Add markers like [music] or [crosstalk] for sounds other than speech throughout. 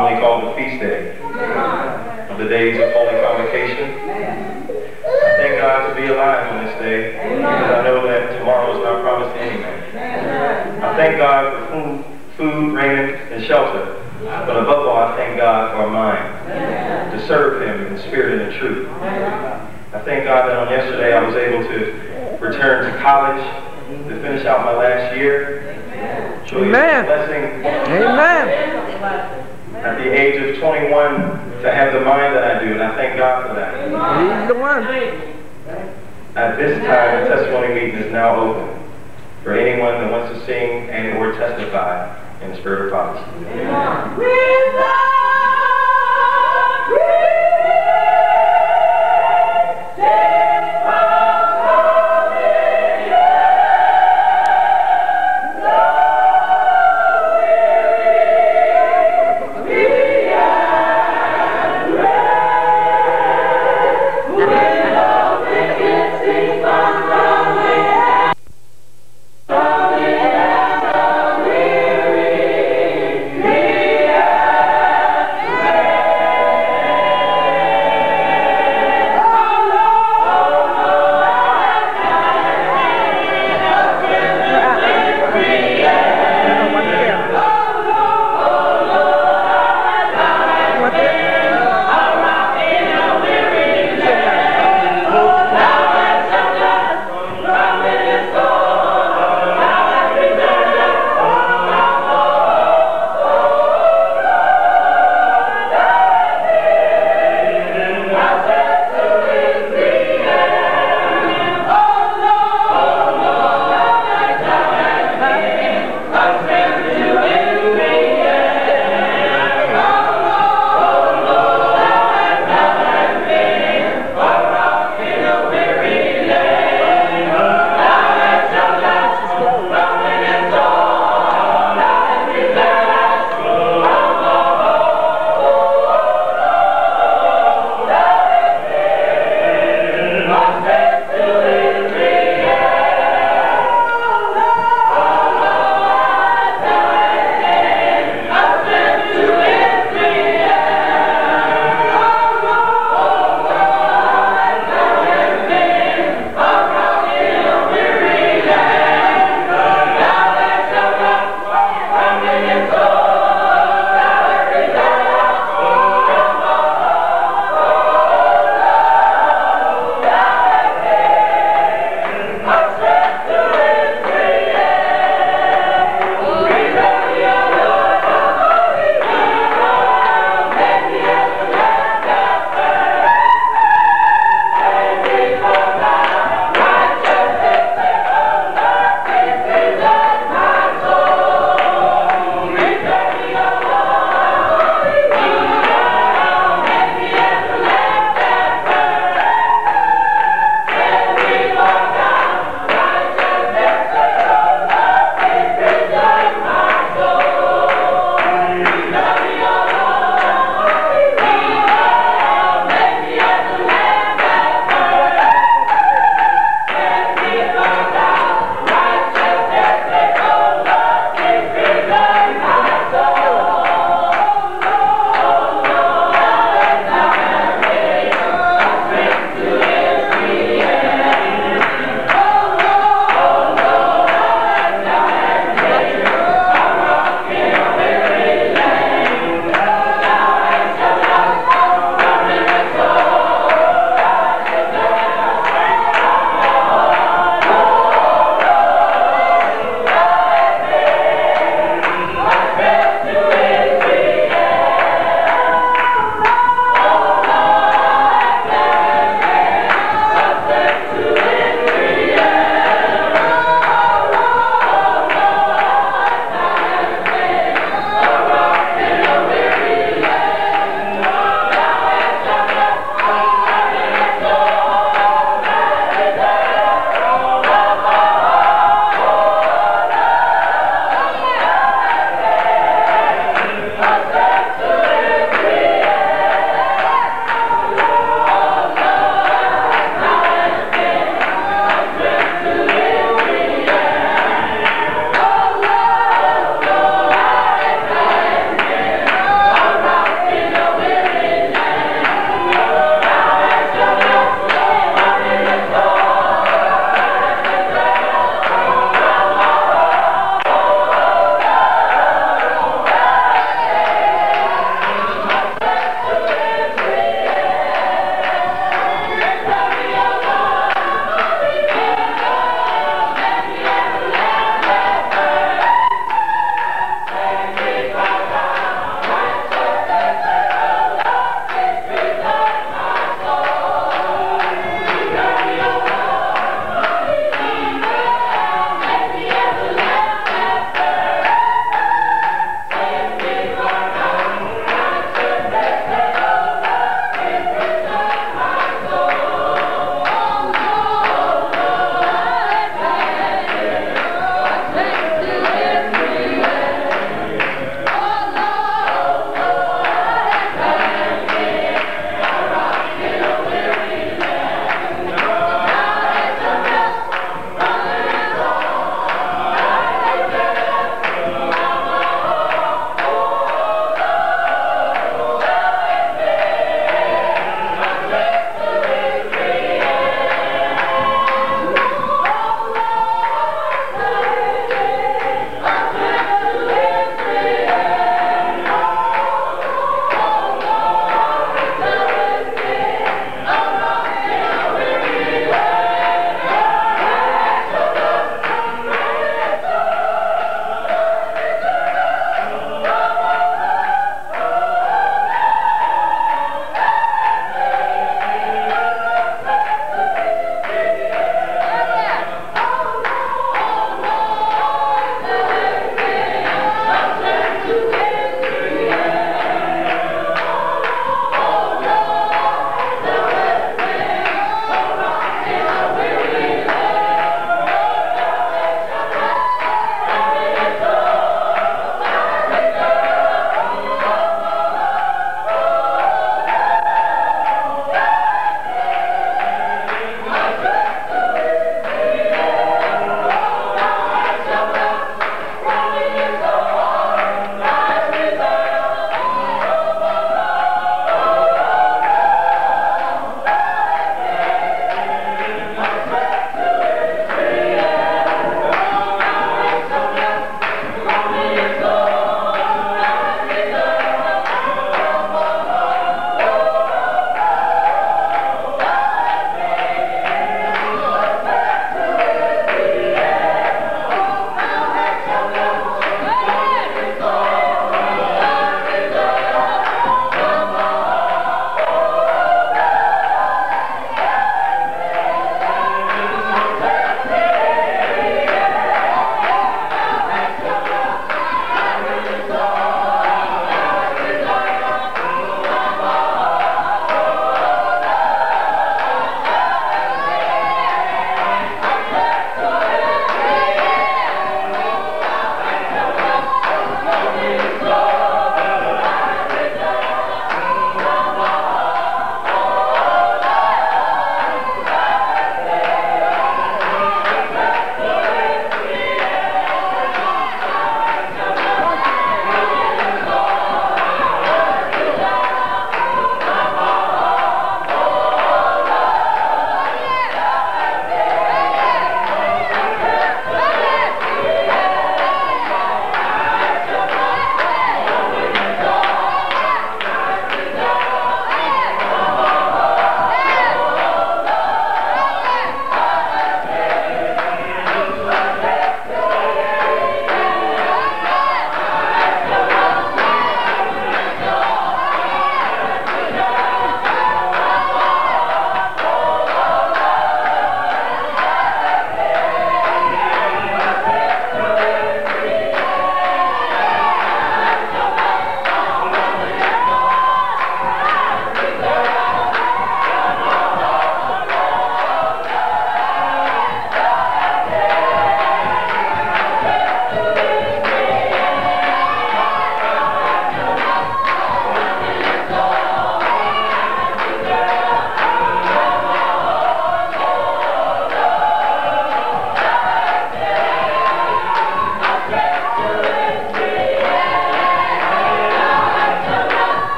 commonly called the feast day of the days of Holy Convocation. I thank God to be alive on this day because I know that tomorrow is not promised to any man. I thank God for food, food, raiment, and shelter. But above all, I thank God for a mind to serve Him in spirit and in truth. I thank God that on yesterday I was able to return to college to finish out my last year. Amen. Amen. At the age of 21 to have the mind that I do, and I thank God for that. He's the one. At this time, the testimony meeting is now open for anyone that wants to sing and or testify in the spirit of prophecy. Weary,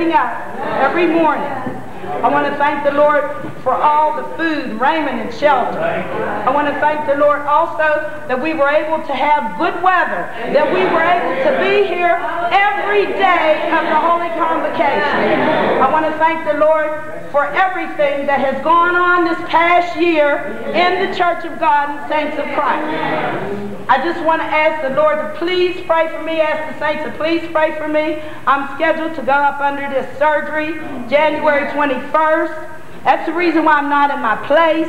getting up every morning. I want to thank the Lord for all the food, raiment, and shelter. I want to thank the Lord also that we were able to have good weather, that we were able to be here every day of the Holy Convocation. I want to thank the Lord for everything that has gone on this past year in the Church of God and Saints of Christ. I just want to ask the Lord to please pray for me, ask the saints to please pray for me. I'm scheduled to go up under this surgery January 21st. That's the reason why I'm not in my place.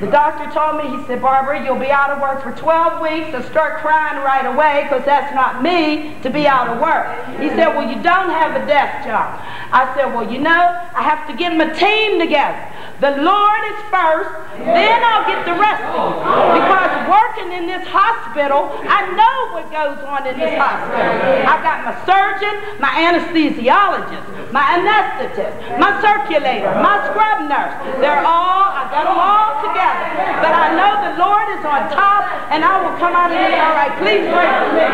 The doctor told me, he said, Barbara, you'll be out of work for 12 weeks, so start crying right away because that's not me to be out of work. He said, well, you don't have a desk job. I said, well, you know, I have to get my team together. The Lord is first, then I'll get the rest of it. Because working in this hospital, I know what goes on in this hospital. I got my surgeon, my anesthesiologist, my anesthetist, my circulator, my scrub nurse. They're all, I got them all together. But I know the Lord is on top, and I will come out of this all right. Please pray for me.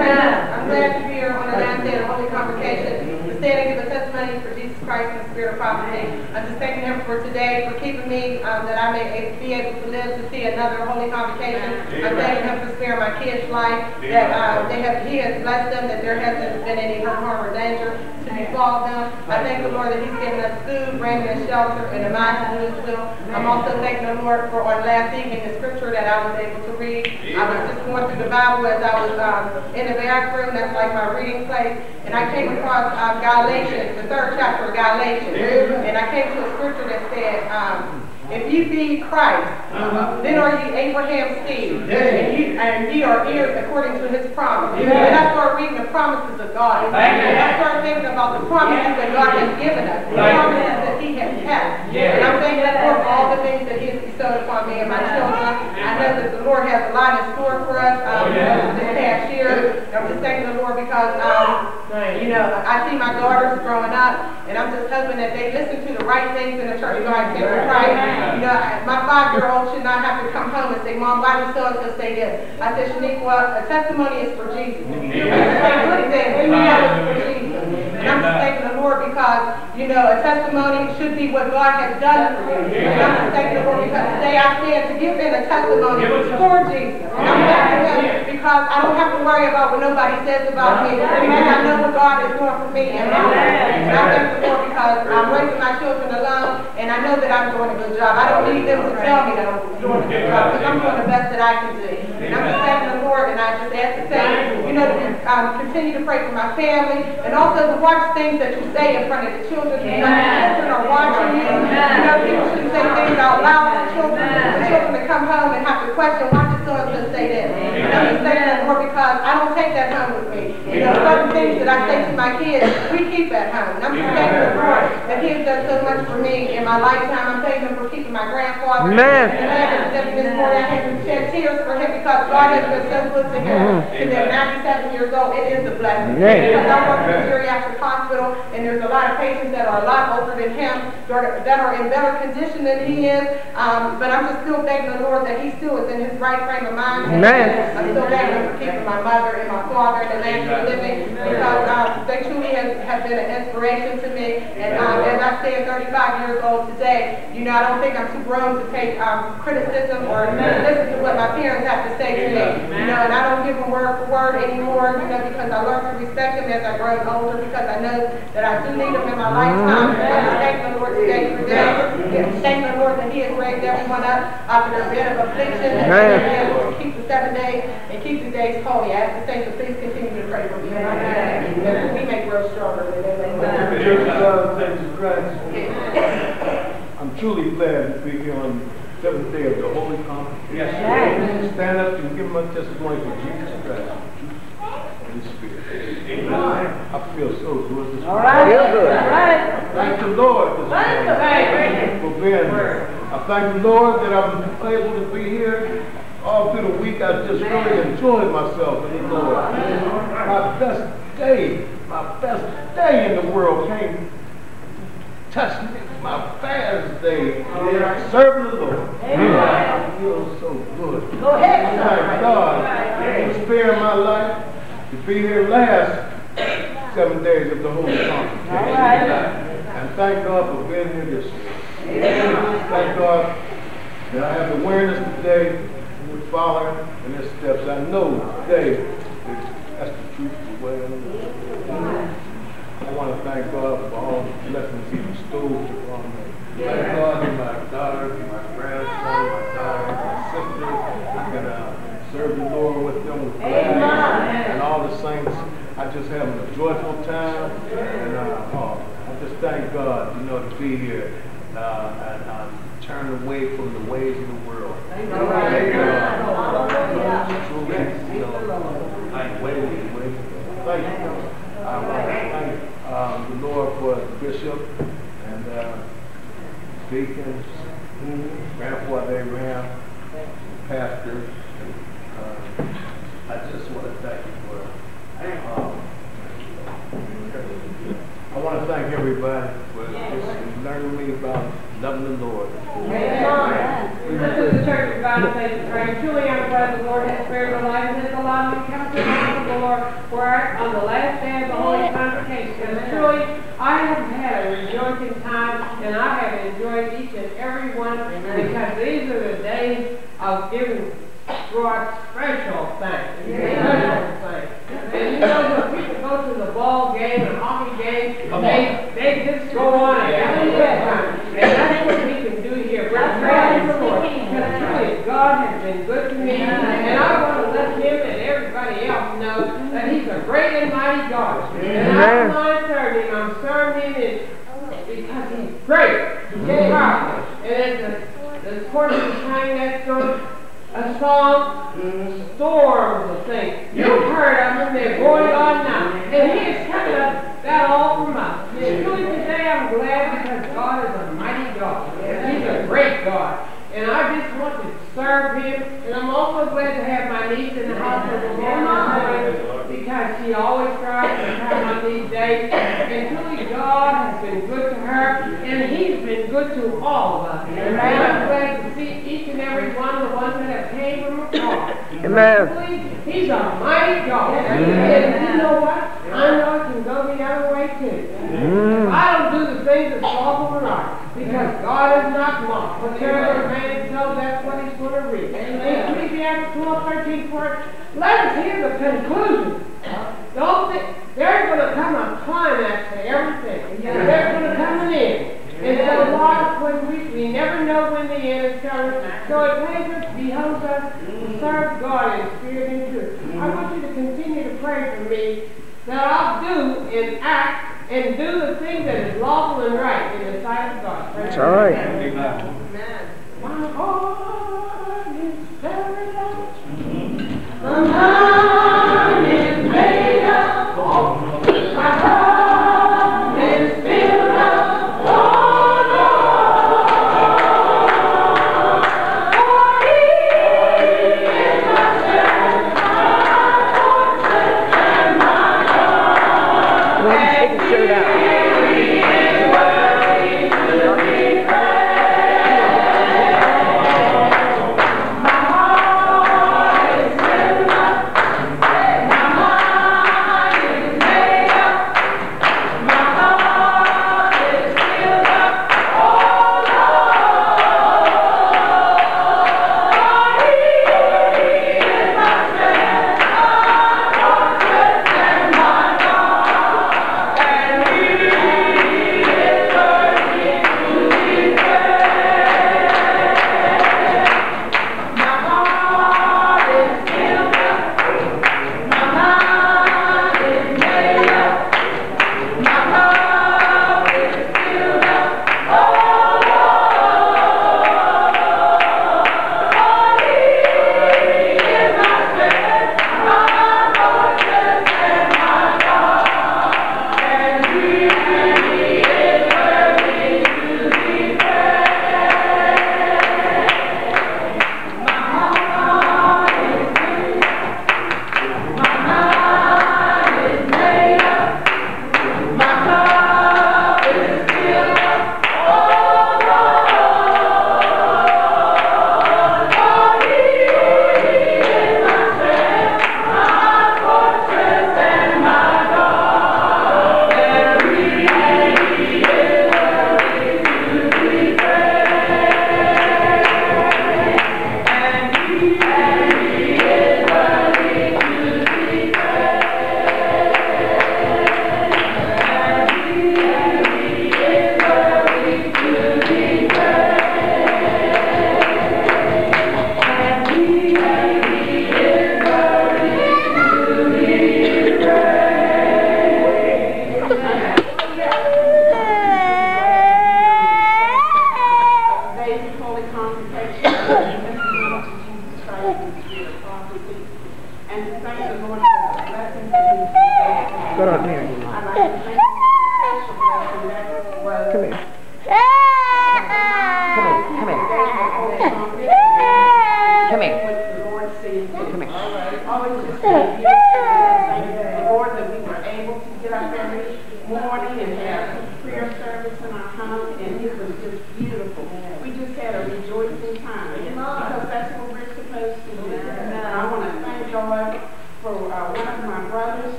I'm glad to be here on the last day of the Holy Convocation to stand and give a testimony for Jesus Christ and the Spirit of prophecy. I'm just thanking Him for today, for keeping me, um, that I may be able to live to see another Holy Convocation. I'm thanking Him for sparing my kids' life, that uh, they have, He has blessed them, that there hasn't been any harm, or danger to befall them. I thank the Lord that He's given us food, raiment, and shelter, and a mind to do His will. I'm also thanking the Lord for on last evening the scripture that I was able to read. I was just going through the Bible as I was um, in the bathroom. That's like my reading place. And I came across um, Galatians, the third chapter of Galatians. And I came to a scripture that said, um, if ye be Christ, uh-huh. then are ye Abraham's seed, and ye, and ye are heirs according to his promise. And I started reading the promises of God. And I started thinking about the promises that God has given us, the promises that he has kept. And I'm thanking for all the things that he has bestowed upon me and my children. I know that the Lord has a lot in store for us um, this past year. I'm just thanking the Lord because, um, you know, I see my daughters growing up, and I'm just hoping that they listen to the right things in the church You know, I God, Christ. You know, my five-year-old should not have to come home and say, Mom, why did so-and-so say this? I said, Shaniqua, a testimony is for Jesus. You say good things, we know it's for Jesus. And I'm the Lord because, you know, a testimony should be what God has done for you. And I'm thanking the Lord because today I stand to give them a testimony for Jesus. And I'm thanking Him because I don't have to worry about what nobody says about me. Because I know what God is doing for me and my life. And I thank the Lord because I'm raising my children alone and I know that I'm doing a good job. I don't need them to tell me that I'm doing a good job because I'm doing the best that I can do. And I'm just thanking the Lord and I just ask to say, you know, to um, continue to pray for my family and also to watch things that you say in front of the children because the children are watching you. You know, people shouldn't say things out loud to children. The children to come home and have to question, why did so-and-so say this? And I'm just thanking the because I don't take that home with me. You know, certain things that I say to my kids, we keep at home. And I'm just thanking the Lord that He has done so much for me in my lifetime. I'm thanking Him for keeping my grandfather. Amen. And this morning I had to shed tears for him because God has been so good to him. And they're 97 years old. It is a blessing. Because I work in a geriatric hospital, and there's a lot of patients that are a lot older than him, that are in better condition than he is. Um, but I'm just still thanking the Lord that he still is in his right frame of mind. Amen. I'm still thanking him for keeping my mother and my father in the land of living because um, they truly have, have been an inspiration to me. And um, as I stand 35 years old today, you know, I don't think I'm too grown to take um, criticism or listen to what my parents have to say to me. You know, and I don't give them word for word anymore, you know, because I learned to respect them as I grow older because I know that I do need them in my lifetime. I thank the Lord today for that. Thank the Lord that He has raised everyone up after their bed of affliction and keep the seven days and keep the days holy. I have to say, so please continue pray for me. That we may grow stronger than ever. Church of God, Jesus Christ. I'm truly glad to be here on the seventh day of the Holy Convocation. Yes. Stand up and give my testimony for Jesus Christ. Holy Spirit. I feel so good this morning. All right. Feel good. All right. Thank the Lord this morning for being here. I thank the Lord that I'm able to be here. All through the week, I just really enjoyed myself in the Lord. My best day, my best day in the world came touch me. My fast day, serving the Lord. I feel so good. Go ahead, Thank God for sparing my life to be here last seven days of the Holy Conference. Right. And thank God for being here this year. Thank God that I have awareness today to follow in His steps. I know today that that's truth, the way, and the way. I want to thank God for all the blessings He bestowed upon me. Thank God for my daughter, my grandson, my daughter, my sister. I can uh, serve the Lord with them with and all the saints. I just have a joyful time, and uh, oh, I just thank God, you know, to be here uh, and uh, turn away from the ways of the world. Thank God. Truly, you know, like way, way. Thank you. I want to thank um, the Lord for the bishop and uh, deacons, Grandpa Abraham, pastor. Uh, I just want to thank you for um, I want to thank everybody for just learning me about loving the Lord. This is the Church of God Prayer. Truly, I'm glad the Lord has spared my life and has allowed me to come to the house of the Lord where on the last day of the Holy Convocation. And truly, I have had a rejoicing time and I have enjoyed each and every one because these are the days of giving God special thanks. Special thanks. And you know, when people go to the ball game and hockey game, they, they just go on and have a good time. And that's what we can do here. We're praising the Lord. Because truly, God has been good to me. And I want to let him and everybody else know that he's a great and mighty God. And I'm not serving him. I'm serving him because he's great. He's powerful. And as the, the course sang that song, a song, storms of things. You've heard of them, they're going on now. And he is coming up that all from us. And truly today I'm glad because God is a mighty God. He's a great God. And I just want to serve him. And I'm also glad to have my niece in the house of the Lord because she always tries to come on these days. And truly God has been good to her and he's been good to all of us. And I'm glad to see each and every one of the ones that have came from afar. Amen. He's a mighty God. And you know what? I know it can go the other way too. Mm. If I don't do the things that's lawful and right, because God is not mocked. Whatever a man sows, that's what he's going to reap. Ecclesiastes 12, 13, 14. Let us hear the conclusion. Don't think, there's going to come a climax to everything. There's going to come an end. And so, Lord, when we, we the. So it pays us, behoves us to serve God in spirit and truth. I want you to continue to pray for me that I'll do and act and do the thing that is lawful and right in the sight of God. That's all right.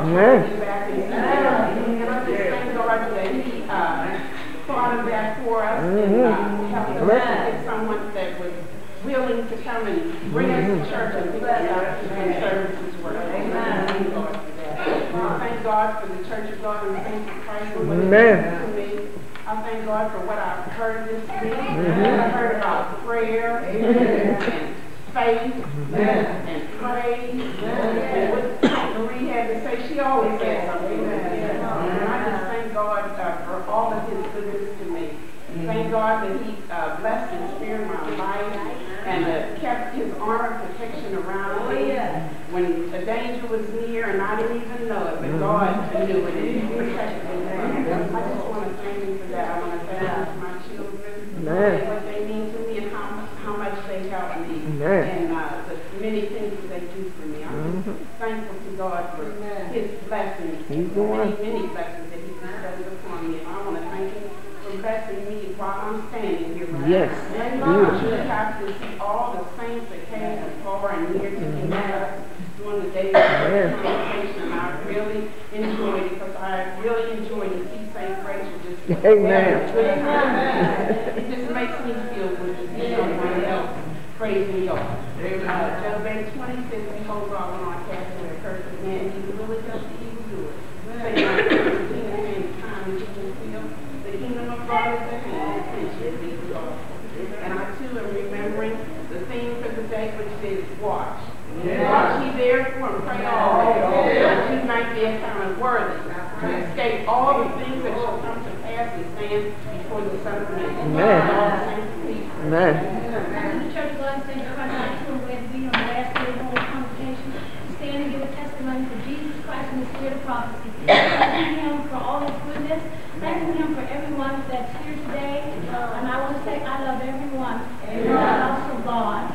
Mm-hmm. was willing to come and bring us to church and pick us up when services were. Amen. Thank God for that. I thank God for the Church of God and the Saints of Christ and what it Amen. means to me. I thank God for what I've heard this week. I heard about prayer and faith and praise. And what Marie had to say, she always had something. And I just thank God uh, for all of his goodness to me. Thank God that he uh, blessed and spared my life and uh, kept his arm of protection around me when a danger was near and I didn't even know it, but God knew it and he protected me. I just want to thank him for that. I want to thank my children, Amen. what they mean to me and how, how much they help me Amen. and uh, the many things that they do for me. I'm just thankful to God for his blessings, He's many, many blessings that he bestowed upon me. And I want to thank him for blessing me while I'm standing here right Yes. now. And Beautiful. I just have to see all the saints that came from far and near to be with us during the days of Amen. the convocation. I really enjoyed it because I really enjoyed to see St. Rachel just [laughs] Amen. having a good time. It just makes me feel good to see someone else praising God. Uh, Job 8 20 says, Behold, God will not cast away a cursed man, he really does the evil doer. Say, my friends, the kingdom and time and you can feel the kingdom of God is at hand, and should be God. And I too am remembering the theme for the day, which is watch. Watch ye therefore and pray always, that you might be accounted worthy to escape all the things that shall come to pass and stand before the Son of Man. Amen. All the saints of people. Amen. The Church of God in St. Christ, I too am glad to be on the last day of the Holy Convocation, to stand and give a testimony for Jesus Christ and the Spirit of prophecy. Thanking Him for all His goodness, thanking Him for everyone that's here today, and I want to say I love everyone in the house of God,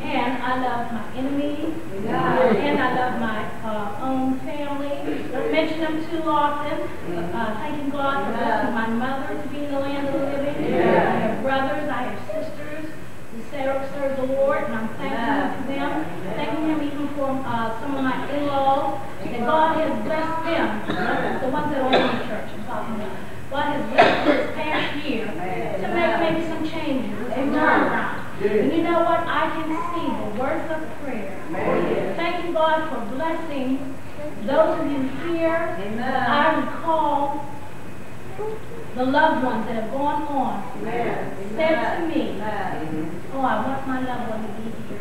and I love my enemies, and I love my uh, own family. Don't mention them too often. Uh, thanking God for blessing my mother to be in the land of the living. I have brothers, I have sisters who serve, serve the Lord, and I'm thankful to them. Thanking Him even for uh, some of my in-laws, that God has blessed them, the ones that are in the church I'm talking about. God has blessed them this past year to make maybe some changes, some turnaround. And you know what? I can see the worth of prayer. Thanking God for blessing those of you here. I recall the loved ones that have gone on said to me, oh, I want my loved one to be here.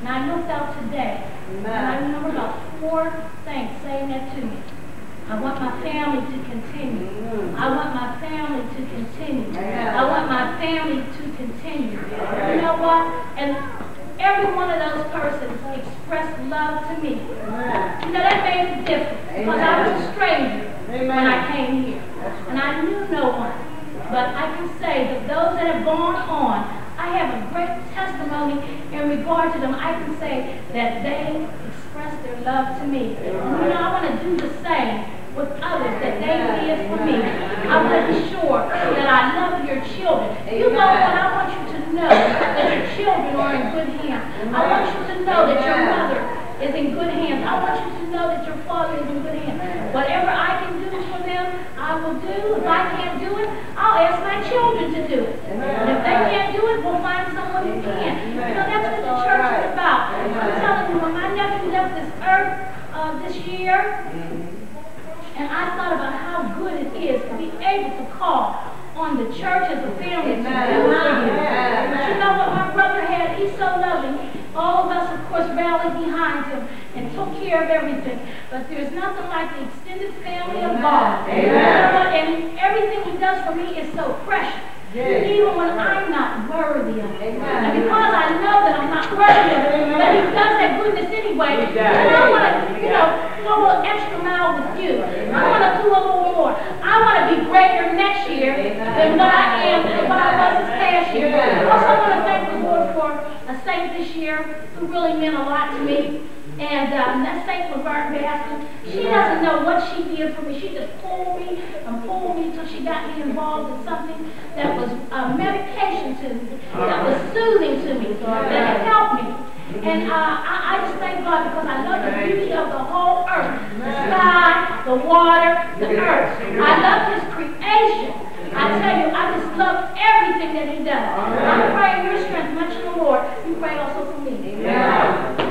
And I looked out today, and I remember about four things saying that to me. I want my family to continue. I want my family to continue. I want my family to continue. You know what? And every one of those persons expressed love to me. You know, that made a difference because I was a stranger when I came here. And I knew no one. But I can say that those that have gone on, I have a great testimony in regard to them. I can say that they expressed their love to me. And you know, I want to do the same with others that they did for me. I want to be sure that I love your children. You know what? I want you to know that your children are in good hands. I want you to know that your mother is in good hands. I want you to know that your father is in good hands. Whatever I can do for them, I will do. If I can't do it, I'll ask my children to do it. And if they can't do it, we'll find someone who can. You know, that's what the church is about. I'm telling you, when my nephew left this earth uh, this year, and I thought about how good it is to be able to call on the church as a family to do you. But you know what my brother had? He's so loving. All of us, of course, rallied behind him and took care of everything. But there's nothing like the extended family of God. What? And everything he does for me is so precious. Even when I'm not worthy of it. And because I know that I'm not worthy of it, that he does that goodness anyway, and I want to, you know, go a little extra mile with you. I want to do a little more. I want to be greater next year than what I am, than what I was this past year. Also, I want to thank the Lord for a saint this year who really meant a lot to me. And um, that Saint Laverne Baskin, she doesn't know what she did for me. She just pulled me and pulled me until she got me involved in something that was uh, medication to me, that was soothing to me, that helped me. And uh, I, I just thank God because I love the beauty of the whole earth, the sky, the water, the earth. I love His creation. I tell you, I just love everything that He does. I'm praying your strength much in the Lord. You pray also for me. Amen.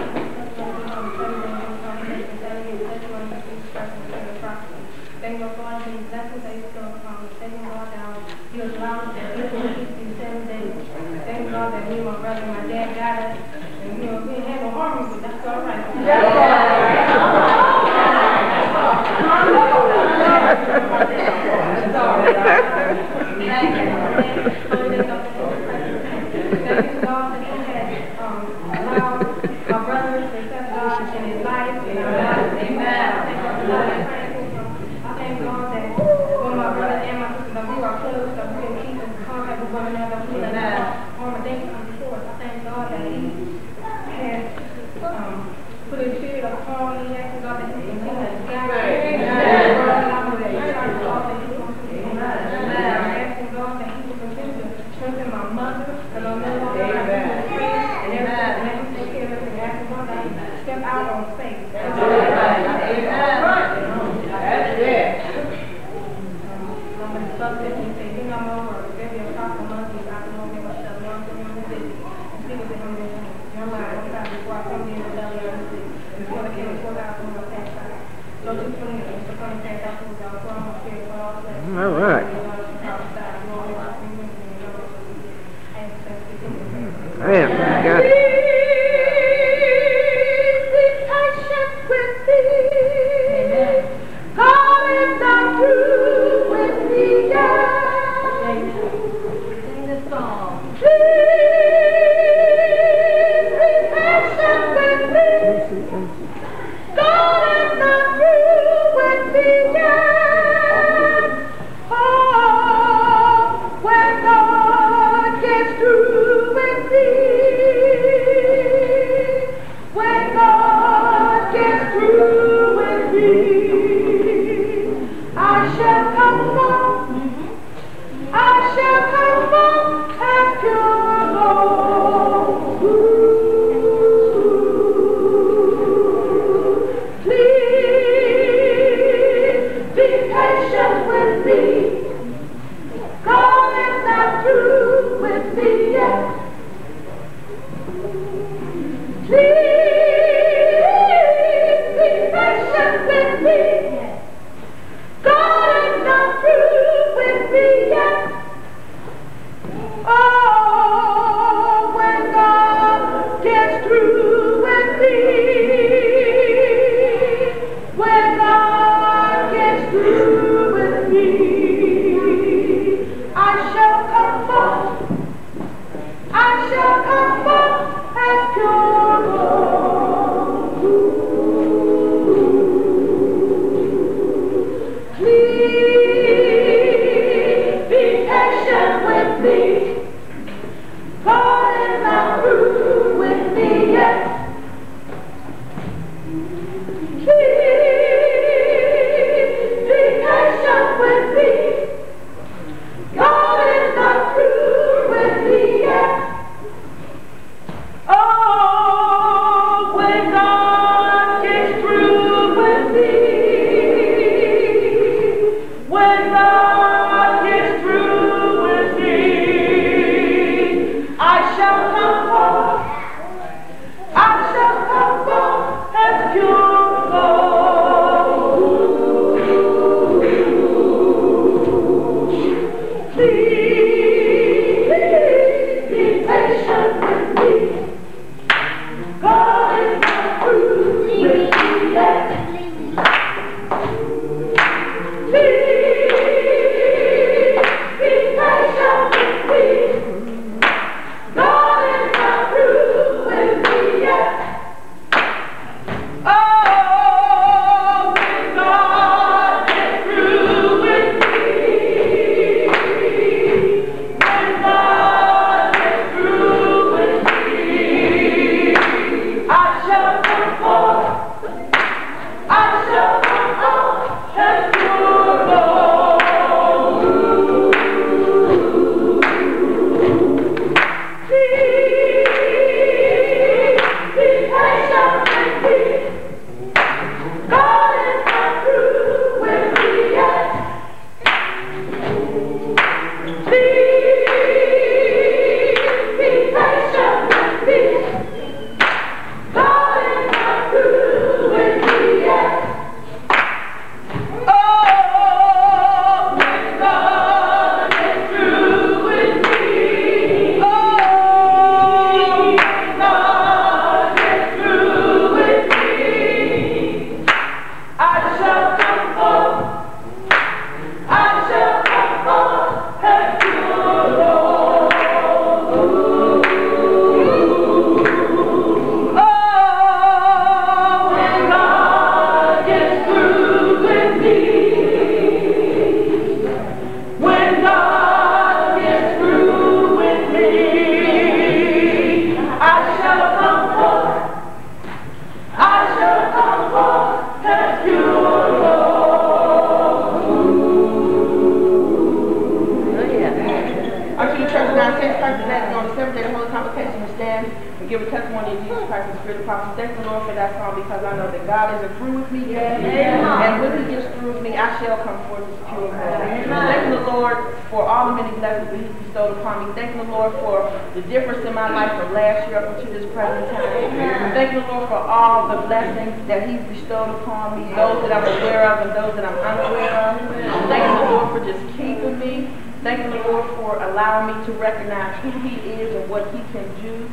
Jesus the prophecy. Thank the Lord for that song because I know that God isn't through with me yet. And when He gets through with me, I shall come forth as pure gold. Thank the Lord for all the many blessings that He's bestowed upon me. Thank the Lord for the difference in my life from last year up until this present time. Thank the Lord for all the blessings that He's bestowed upon me, those that I'm aware of and those that I'm unaware of. Thank the Lord for just keeping me. Thank the Lord for allowing me to recognize who He is and what He can do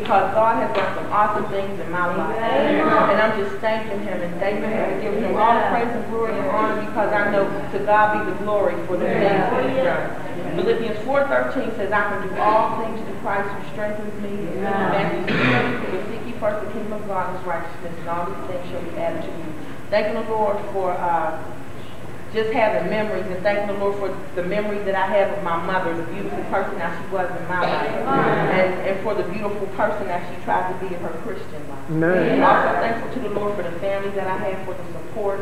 because God has done some awesome things in my life. And I'm just thanking Him and thanking Him and giving Him all the praise and glory and honor because I know to God be the glory for the things that He's done. Philippians 4.13 says, I can do all things through Christ who strengthens me. Matthew 6 says, seek ye first the kingdom of God and His righteousness and all these things shall be added to you. Thanking the Lord for uh, just having memories and thanking the Lord for the memories that I have of my mother, the beautiful person that she was in my life, and, and for the beautiful person that she tried to be in her Christian life. Amen. And also thankful to the Lord for the family that I have, for the support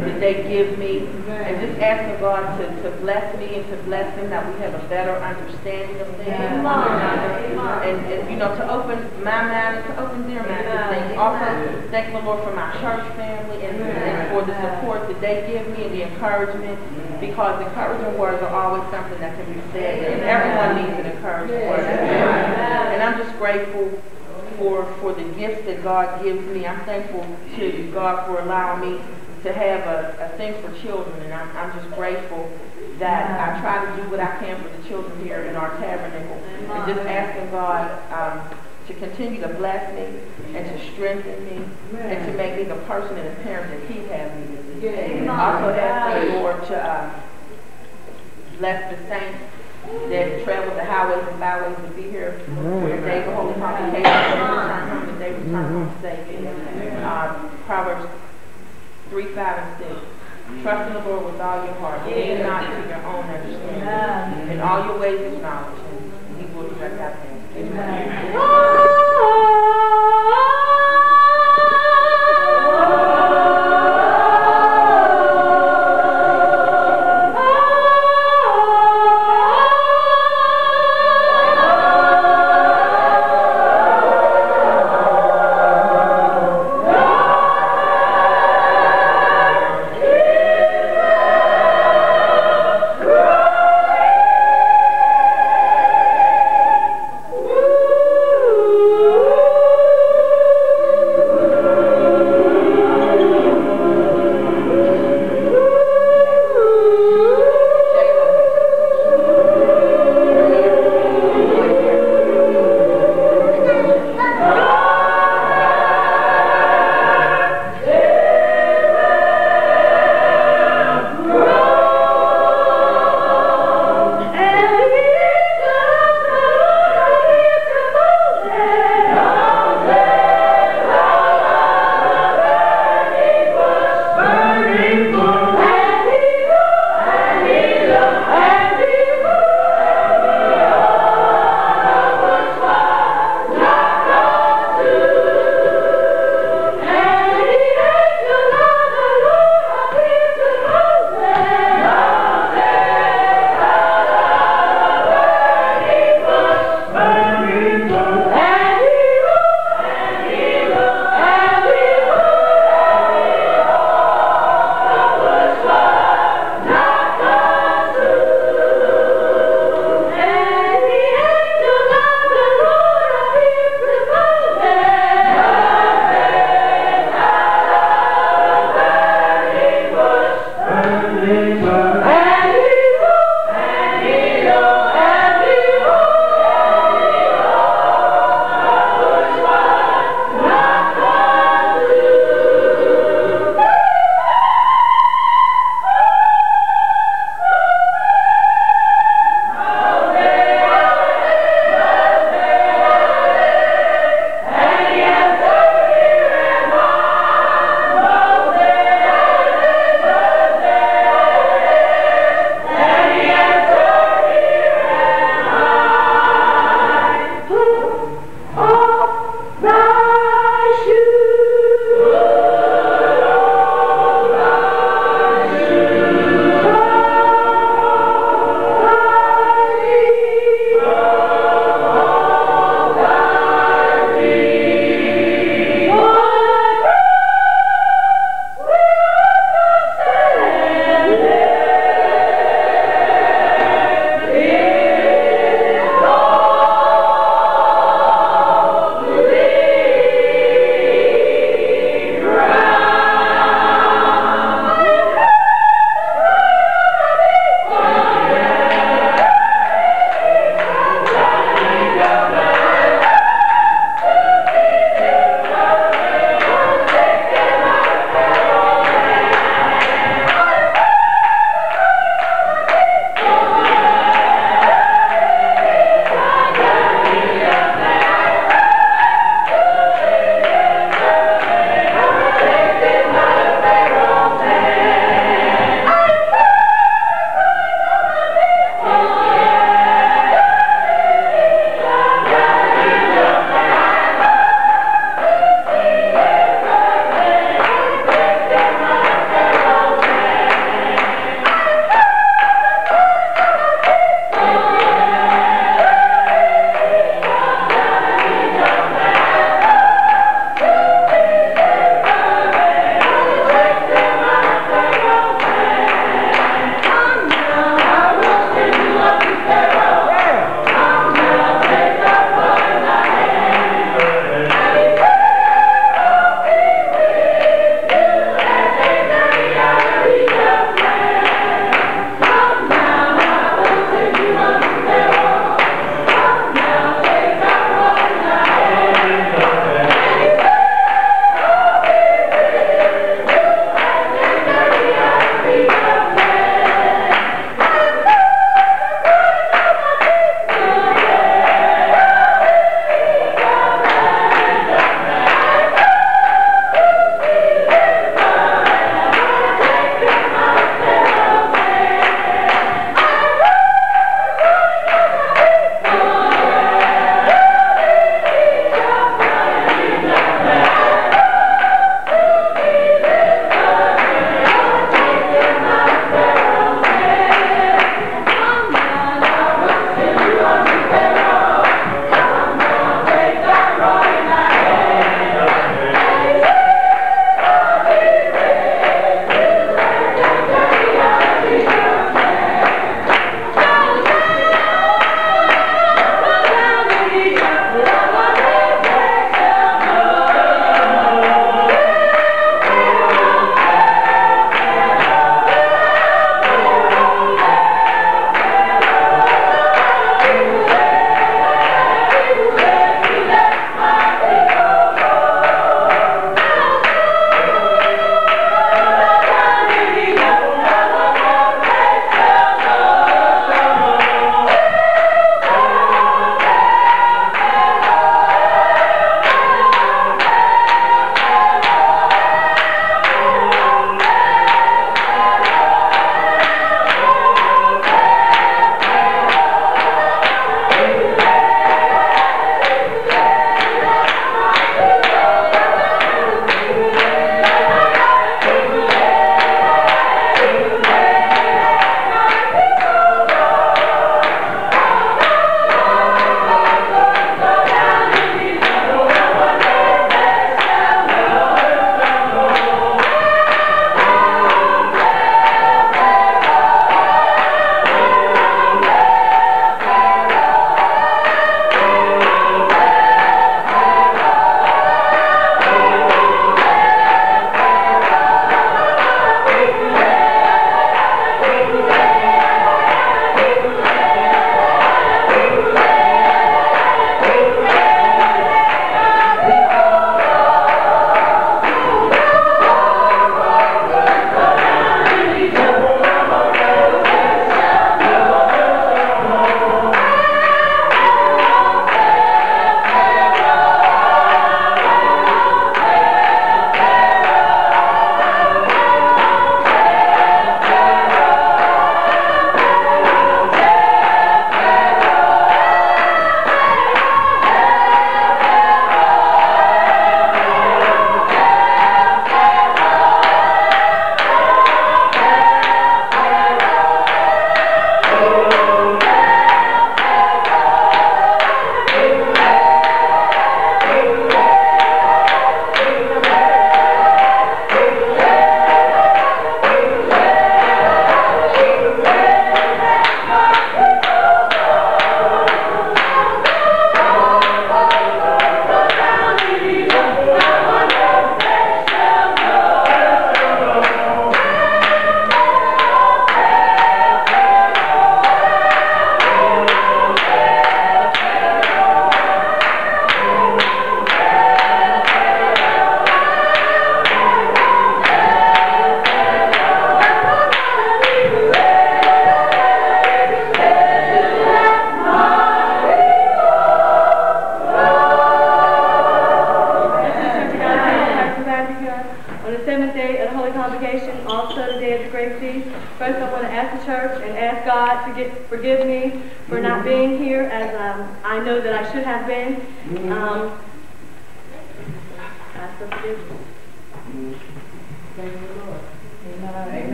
that they give me, and just asking God to, to bless me and to bless them that we have a better understanding of things. And, and, you know, to open my mind and to open their mind to things. Also, thank the Lord for my church family and, and for the support that they give me and the encouragement, because encouraging words are always something that can be said, and everyone needs an encouraging word. And I'm just grateful for, for the gifts that God gives me. I'm thankful to God for allowing me to have a, a thing for children, and I'm, I'm just grateful that I try to do what I can for the children here in our tabernacle, and just asking God um, to continue to bless me and to strengthen me and to make me the person and the parent that He has me to be. And also ask the Lord to uh, bless the saints that travel the highways and byways to be here for the day of holy convocation, and return home, the day return home safely. Um, Proverbs 3, 5, and 6. Trust in the Lord with all your heart. Lean not to your own understanding. In all your ways acknowledge him. and He will direct our paths. Amen.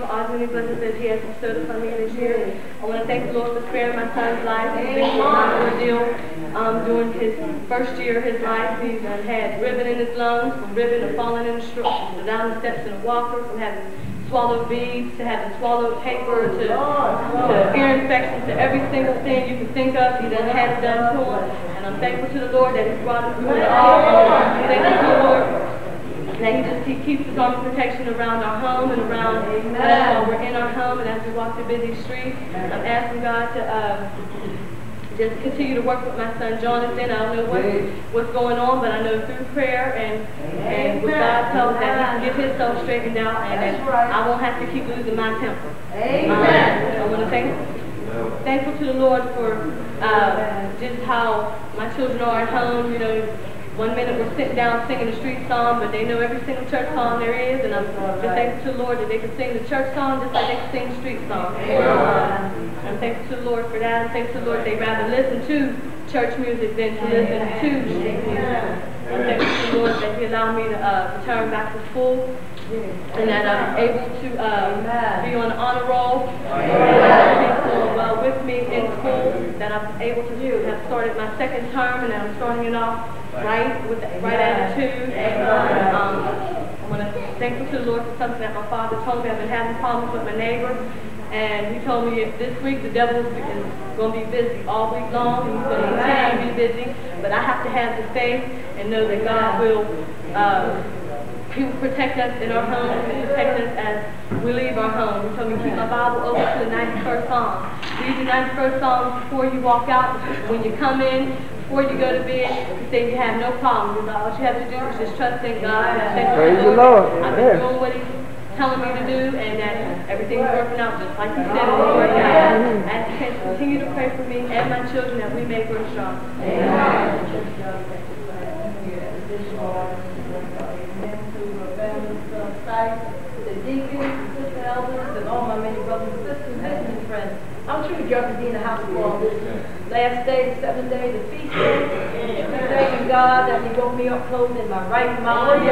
To for all the many blessings that He has bestowed upon me this year. I want to thank the Lord for sparing my son's life. He's been through a ordeal um, during his first year of his life. He's uh, had ribbon in his lungs, from ribbon to falling in the stro- down the steps in a walker, from having swallowed beads, to having swallowed paper, to, to ear infections, to every single thing you can think of, he done had it done to him. And I'm thankful to the Lord that he's brought us through it all. Thank you, Lord. That he just keeps his arm of protection around our home and around us while we're in our home and as we walk the busy streets. I'm asking God to uh, just continue to work with my son Jonathan. I don't know what, what's going on, but I know through prayer and, and with God's help that he can get himself straightened out and that I won't have to keep losing my temper. Amen. I want to thank thankful to the Lord for uh, just how my children are at home. You know, one minute we're sitting down singing the street song, but they know every single church song there is, and I'm just thankful to the Lord that they can sing the church song just like they can sing the street song. Uh, I'm thankful to the Lord for that. I'm thankful to the Lord they rather listen to church music than to listen to street music. I'm thankful to the Lord that He allowed me to uh, return back to school and that I'm able to uh, be on honor roll. And that well with me in school. That I'm able to do. I've started my second term and I'm starting it off right with the right attitude. And um, I want to thankful to the Lord for something that my father told me. I've been having problems with my neighbor. And he told me this week the devil is going to be busy all week long. He's going to continue to be busy. But I have to have the faith and know that God will uh, he will protect us in our home and protect us as we leave our home. He told me to keep my Bible open to the 91st Psalm. Read the 91st Psalm before you walk out. When you come in, before you go to bed, you say you have no problem. All you have to do is just trust in God. And Praise the Lord. I've been doing what He's telling me to do, and that everything's working out just like He said it would work out. And can continue to pray for me and my children that we may grow strong. the deacons, sister elders, and all my many brothers and sisters, visiting friends. I'm truly joyful to be in the house of all this last day, the seventh day, the feast day. I'm thanking God that He woke me up clothed in my right mind.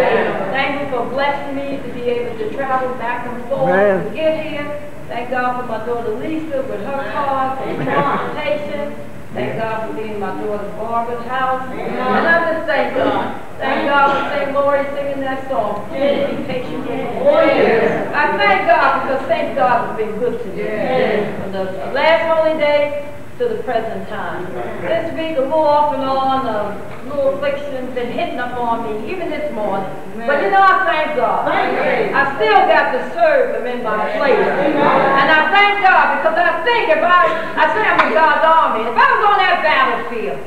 Thank you for blessing me to be able to travel back and forth Amen. to get here. Thank God for my daughter Lisa with her car for transportation. Thank God for being my daughter Barbara's house. And I just thank God. Thank God for St. Lori singing that song. Be patient with me. Oh, yes. I thank God because thank God for being good to me. From the last holy day to the present time. This week, a little off and on, a little affliction's been hitting up on me, even this morning. But you know, I thank God. I still got to serve Him in my place. And I thank God because I think if I, I say I'm in God's army, if I was on that battlefield,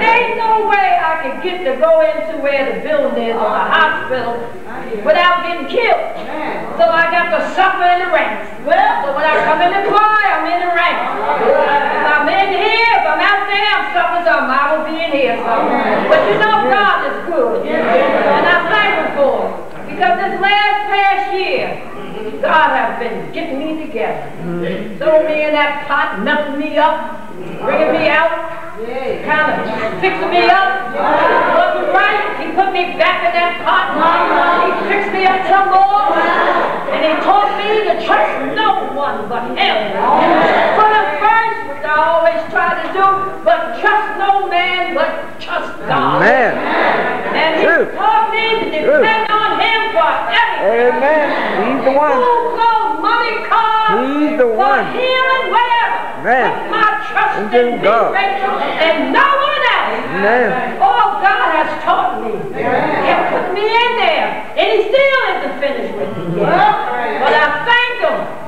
there ain't no way I could get to go into where the building is or the hospital without getting killed. So I got to suffer in the ranks. Well, so when I come in the choir, I'm in the ranks. If I'm in here, if I'm out there, I'm suffering something. I will be in here. So. But you know God is good. And I'm thankful for it. Because this last past year, God has been getting me together. Throwing me in that pot, melting me up, bringing me out, kind of fixing me up. Wasn't right. He put me back in that pot. He fixed me up some more. And he taught me to trust no one but him. Which I always try to do, but trust no man but trust God. Amen. And he True. taught me to True. depend on him for everything. Amen. He's the one. Who goes money car He's the one. for one. healing, whatever. Amen. Put my trust Into in me, God. Rachel, and no one else. Amen. Oh, God has taught me. He put me in there, and he still isn't finished with me yet. But I thank him.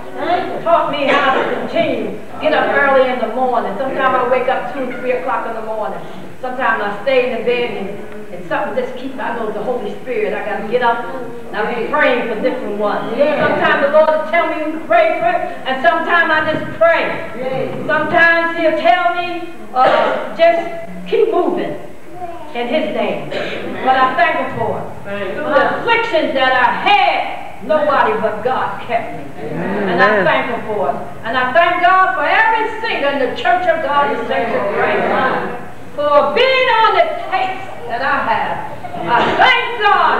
Taught me how to continue. Get up early in the morning. Sometimes I wake up 2, 3 o'clock in the morning. Sometimes I stay in the bed and, and something just keep, I know the Holy Spirit, I gotta get up and I'll be praying for different ones. Sometimes the Lord will tell me to pray for it, and sometimes I just pray. Sometimes He'll tell me, uh, just keep moving in His name. But I thank Him for it. The afflictions that I had, nobody but God kept me. And I thank Him for it. And I thank God for every singer in the Church of God the Saints of for being on the tapes that I have. I thank God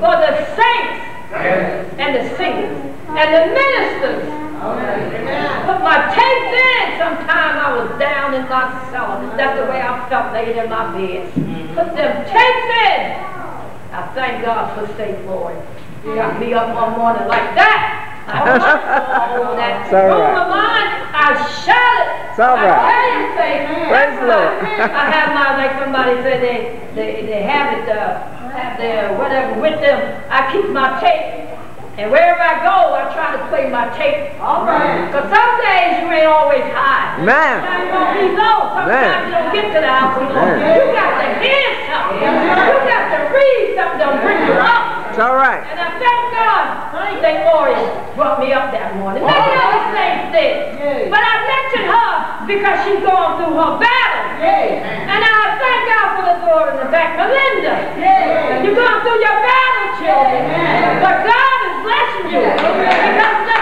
for the saints and the singers and the ministers. Put my tapes in. Sometime I was down in my cellar. That's the way I felt laying in my bed. Put them tapes in. I thank God for St. Floyd. Got me up one morning like that. I was [laughs] on that It's all room right. of mine. I shouted. It's all I right. tell you, say, Praise the Lord. I have my, like somebody said, they, they, they have it, uh, have their whatever with them. I keep my tape. And wherever I go, I try to play my tape. All right. Because some days you ain't always high. Man. Sometimes you gonna be low. Sometimes Man. you don't get to the house. You got to hear something. You got to read something that'll bring you up. It's all right. And I thank God, St. Lori brought me up that morning. Many other saints did. But I mentioned her because she's going through her battle. And I thank God for the daughter in the back, Melinda. You're going through your battle, children. But God is blessing you. Because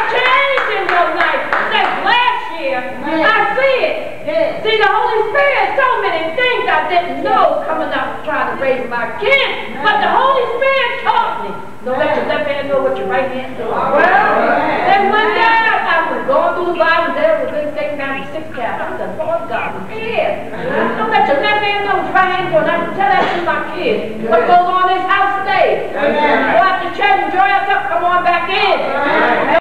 here. Yes. I see it. Yes. See, the Holy Spirit, so many things I didn't know coming up trying to raise my kids, but the Holy Spirit taught me. No, let your left hand know what your right hand knows. Well, then one day I was going through the Bible, there was this thing down to six cows. I said, Lord God, I'm scared. Don't let your left hand know what your right hand knows. I can tell that to my kids. What goes on in this house today? Go out to church and join us up. Come on back in.